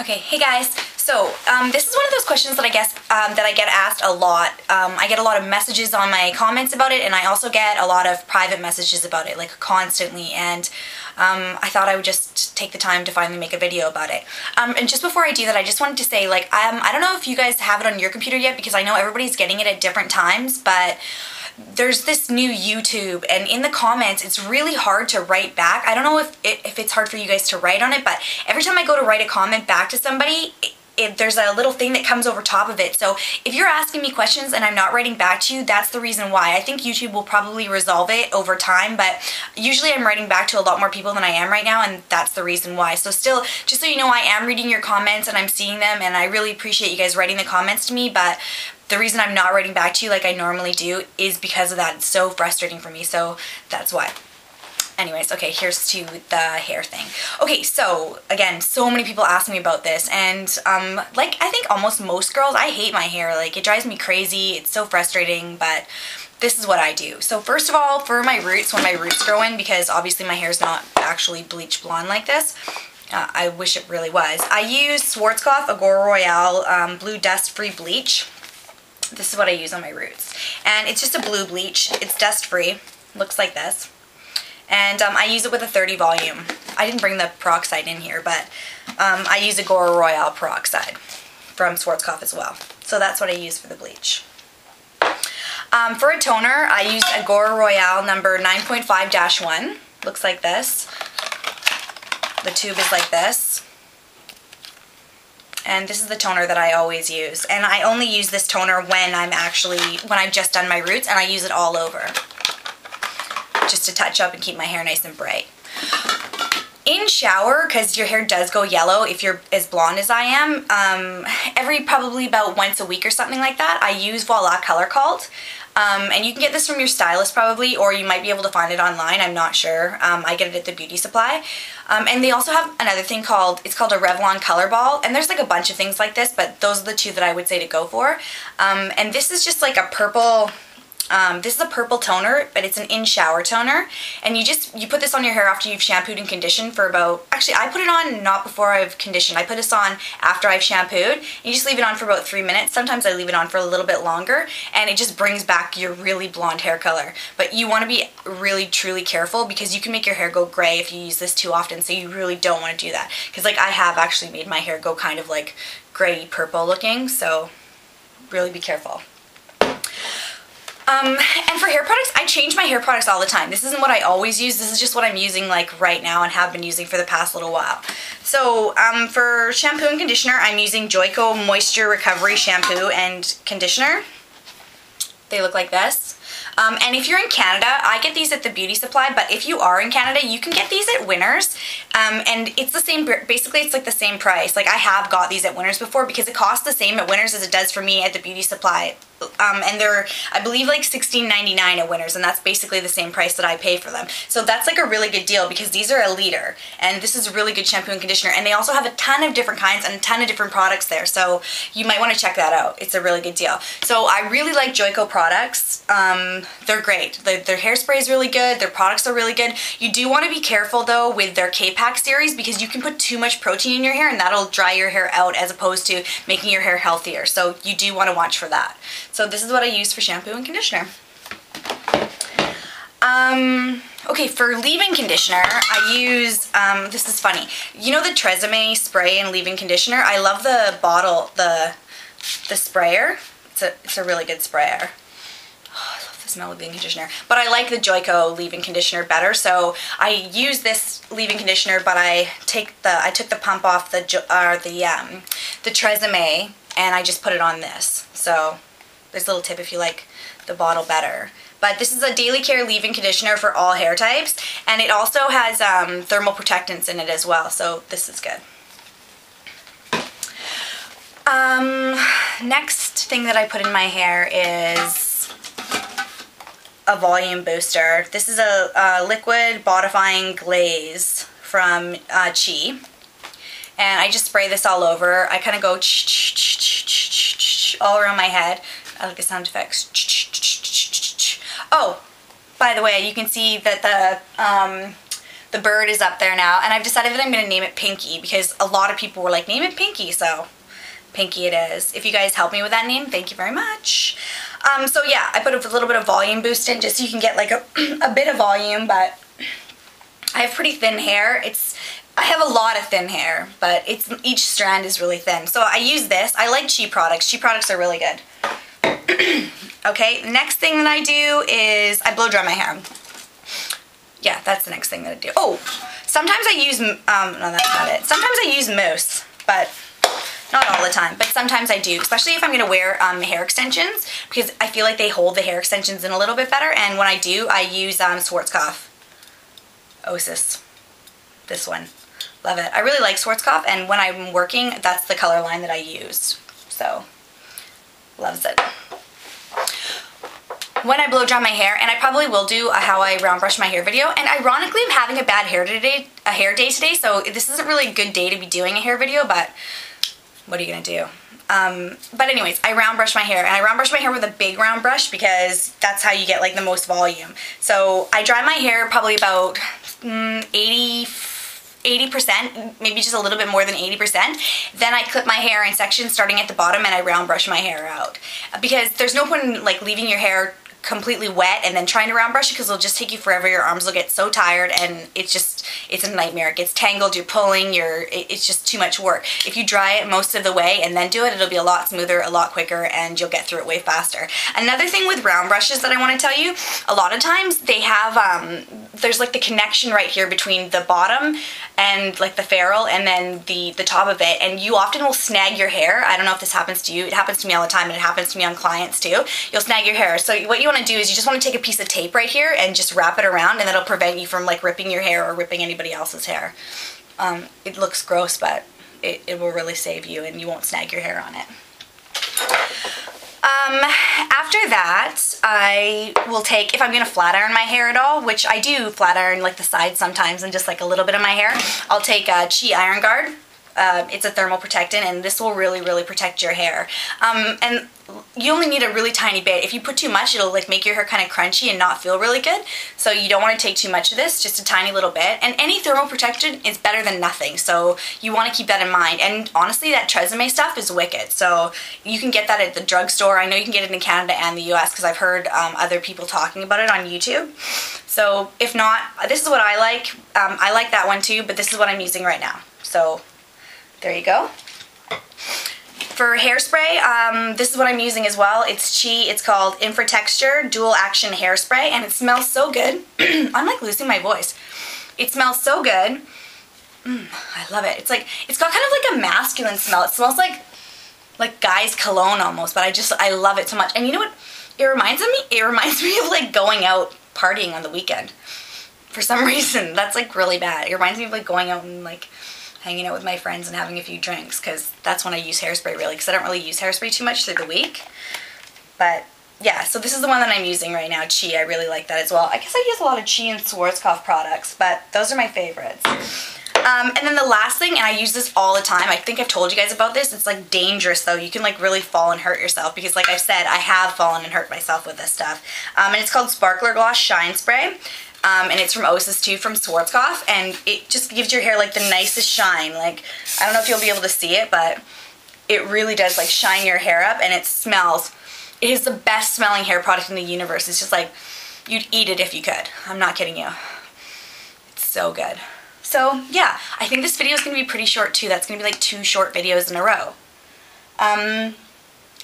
Okay, hey guys. So um, this is one of those questions that I guess um, that I get asked a lot. Um, I get a lot of messages on my comments about it, and I also get a lot of private messages about it, like constantly. And um, I thought I would just take the time to finally make a video about it. Um, and just before I do that, I just wanted to say, like, um, I don't know if you guys have it on your computer yet, because I know everybody's getting it at different times, but there's this new YouTube and in the comments it's really hard to write back. I don't know if, it, if it's hard for you guys to write on it but every time I go to write a comment back to somebody it, it, there's a little thing that comes over top of it. So if you're asking me questions and I'm not writing back to you, that's the reason why. I think YouTube will probably resolve it over time, but usually I'm writing back to a lot more people than I am right now, and that's the reason why. So still, just so you know, I am reading your comments and I'm seeing them, and I really appreciate you guys writing the comments to me, but the reason I'm not writing back to you like I normally do is because of that. It's so frustrating for me, so that's why. Anyways, okay, here's to the hair thing. Okay, so again, so many people ask me about this, and um, like I think almost most girls, I hate my hair. Like it drives me crazy. It's so frustrating, but this is what I do. So first of all, for my roots, when my roots grow in, because obviously my hair is not actually bleach blonde like this, uh, I wish it really was. I use Schwarzkopf Igora Royal um, Blue Dust Free Bleach. This is what I use on my roots. And it's just a blue bleach. It's dust free. Looks like this. And um, I use it with a 30 volume. I didn't bring the peroxide in here, but um, I use a Igora Royal peroxide from Schwarzkopf as well. So that's what I use for the bleach. Um, for a toner, I use Igora Royal number 9.5-1. Looks like this. The tube is like this and this is the toner that I always use and I only use this toner when I'm actually when I've just done my roots and I use it all over just to touch up and keep my hair nice and bright in shower because your hair does go yellow if you're as blonde as I am um, every probably about once a week or something like that I use Voila Color Kult um, and you can get this from your stylist probably, or you might be able to find it online. I'm not sure. Um, I get it at the beauty supply. Um, and they also have another thing called, it's called a Revlon Color Ball. And there's like a bunch of things like this, but those are the two that I would say to go for. Um, and this is just like a purple um, this is a purple toner, but it's an in-shower toner. And you just, you put this on your hair after you've shampooed and conditioned for about, actually I put it on not before I've conditioned. I put this on after I've shampooed. You just leave it on for about three minutes. Sometimes I leave it on for a little bit longer and it just brings back your really blonde hair color. But you want to be really truly careful because you can make your hair go gray if you use this too often. So you really don't want to do that. Because like I have actually made my hair go kind of like gray purple looking. So really be careful. Um, and for hair products, I change my hair products all the time. This isn't what I always use. This is just what I'm using like right now and have been using for the past little while. So um, for shampoo and conditioner, I'm using Joico Moisture Recovery Shampoo and Conditioner. They look like this. Um, and if you're in Canada, I get these at the beauty supply, but if you are in Canada, you can get these at Winners. Um, and it's the same, basically it's like the same price. Like I have got these at Winners before because it costs the same at Winners as it does for me at the beauty supply um, and they're I believe like $16.99 at Winners and that's basically the same price that I pay for them. So that's like a really good deal because these are a liter and this is a really good shampoo and conditioner and they also have a ton of different kinds and a ton of different products there so you might want to check that out. It's a really good deal. So I really like Joico products. Um, they're great. The, their hairspray is really good. Their products are really good. You do want to be careful though with their K-Pack series because you can put too much protein in your hair and that'll dry your hair out as opposed to making your hair healthier. So you do want to watch for that. So this is what I use for shampoo and conditioner. Um, okay, for leave-in conditioner, I use, um, this is funny. You know the Tresemme spray and leave-in conditioner? I love the bottle, the the sprayer. It's a, it's a really good sprayer. Oh, I love the smell of leave-in conditioner. But I like the Joico leave-in conditioner better, so I use this leave-in conditioner, but I take the, I took the pump off the, or the, um, the Tresemme, and I just put it on this. So there's a little tip if you like the bottle better. But this is a daily care leave-in conditioner for all hair types. And it also has um, thermal protectants in it as well. So this is good. Um, next thing that I put in my hair is a volume booster. This is a, a liquid bodifying glaze from uh, Chi. And I just spray this all over. I kind of go all around my head. I like the sound effects. Oh, by the way, you can see that the um, the bird is up there now, and I've decided that I'm going to name it Pinky because a lot of people were like, name it Pinky, so Pinky it is. If you guys help me with that name, thank you very much. Um, so yeah, I put a little bit of volume boost in just so you can get like a, a bit of volume, but I have pretty thin hair. It's I have a lot of thin hair, but it's each strand is really thin. So I use this. I like Chi products. Chi products are really good. okay, next thing that I do is I blow dry my hair. Yeah, that's the next thing that I do. Oh, sometimes I use, um, no that's not it. Sometimes I use mousse, but not all the time, but sometimes I do, especially if I'm going to wear um, hair extensions because I feel like they hold the hair extensions in a little bit better. And when I do, I use um, Schwarzkopf Osis. This one. Love it. I really like Schwarzkopf and when I'm working, that's the color line that I use. So, loves it. When I blow dry my hair, and I probably will do a how I round brush my hair video, and ironically I'm having a bad hair today, a hair day today, so this isn't really a good day to be doing a hair video, but what are you gonna do? Um, but anyways, I round brush my hair and I round brush my hair with a big round brush because that's how you get like the most volume. So I dry my hair probably about mm, 80, 80%, maybe just a little bit more than 80%. Then I clip my hair in sections starting at the bottom and I round brush my hair out. Because there's no point in like leaving your hair completely wet and then trying to round brush it because it'll just take you forever. Your arms will get so tired and it's just, it's a nightmare. It gets tangled, you're pulling, you're, it's just too much work. If you dry it most of the way and then do it, it'll be a lot smoother, a lot quicker, and you'll get through it way faster. Another thing with round brushes that I want to tell you, a lot of times they have, um, there's like the connection right here between the bottom and like the ferrule and then the, the top of it, and you often will snag your hair. I don't know if this happens to you. It happens to me all the time, and it happens to me on clients too. You'll snag your hair. So what you want to do is you just want to take a piece of tape right here and just wrap it around and that'll prevent you from like ripping your hair or ripping anybody else's hair. Um, it looks gross but it, it will really save you and you won't snag your hair on it. Um, after that, I will take, if I'm going to flat iron my hair at all, which I do flat iron like the sides sometimes and just like a little bit of my hair, I'll take a Chi Iron Guard. Uh, it's a thermal protectant and this will really, really protect your hair. Um, and you only need a really tiny bit. If you put too much, it'll like make your hair kind of crunchy and not feel really good. So you don't want to take too much of this, just a tiny little bit. And any thermal protection is better than nothing. So you want to keep that in mind. And honestly, that Tresemme stuff is wicked. So you can get that at the drugstore. I know you can get it in Canada and the US because I've heard um, other people talking about it on YouTube. So if not, this is what I like. Um, I like that one too, but this is what I'm using right now. So there you go. For hairspray, um, this is what I'm using as well. It's Chi. It's called Infratexture Dual Action Hairspray, and it smells so good. I'm like losing my voice. It smells so good. Mm, I love it. It's like it's got kind of like a masculine smell. It smells like like guy's cologne almost, but I just I love it so much. And you know what? It reminds me. It reminds me of like going out partying on the weekend. For some reason, that's like really bad. It reminds me of like going out and like hanging out with my friends and having a few drinks because that's when I use hairspray really because I don't really use hairspray too much through the week. But yeah, so this is the one that I'm using right now, Chi. I really like that as well. I guess I use a lot of Chi and Schwarzkopf products, but those are my favorites. Um, and then the last thing, and I use this all the time, I think I've told you guys about this, it's like dangerous though. You can like really fall and hurt yourself because like I've said, I have fallen and hurt myself with this stuff. Um, and it's called Sparkler Gloss Shine Spray. Um, and it's from Osis too, from Schwarzkopf, and it just gives your hair like the nicest shine. Like, I don't know if you'll be able to see it, but it really does like shine your hair up, and it smells. It is the best smelling hair product in the universe. It's just like, you'd eat it if you could. I'm not kidding you. It's so good. So yeah, I think this video is going to be pretty short too. That's going to be like two short videos in a row. Um,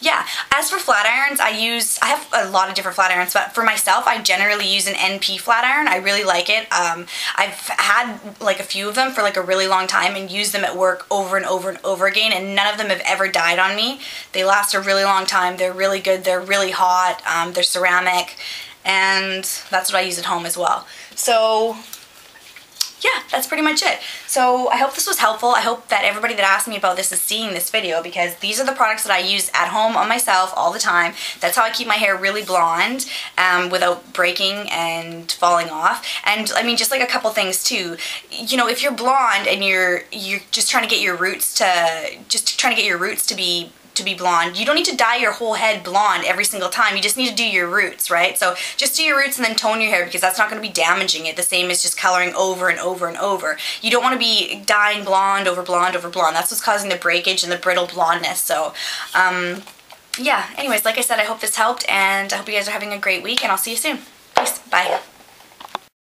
yeah, as for flat irons, I use, I have a lot of different flat irons, but for myself, I generally use an NP flat iron. I really like it. Um, I've had like a few of them for like a really long time and used them at work over and over and over again, and none of them have ever died on me. They last a really long time. They're really good. They're really hot. Um, they're ceramic, and that's what I use at home as well. So yeah, that's pretty much it. So I hope this was helpful. I hope that everybody that asked me about this is seeing this video because these are the products that I use at home on myself all the time. That's how I keep my hair really blonde um, without breaking and falling off. And I mean, just like a couple things too. You know, if you're blonde and you're you're just trying to get your roots to just trying to get your roots to be to be blonde. You don't need to dye your whole head blonde every single time. You just need to do your roots, right? So just do your roots and then tone your hair because that's not going to be damaging it. The same as just coloring over and over and over. You don't want to be dyeing blonde over blonde over blonde. That's what's causing the breakage and the brittle blondness. So, um, yeah, anyways, like I said, I hope this helped and I hope you guys are having a great week and I'll see you soon. Peace. Bye.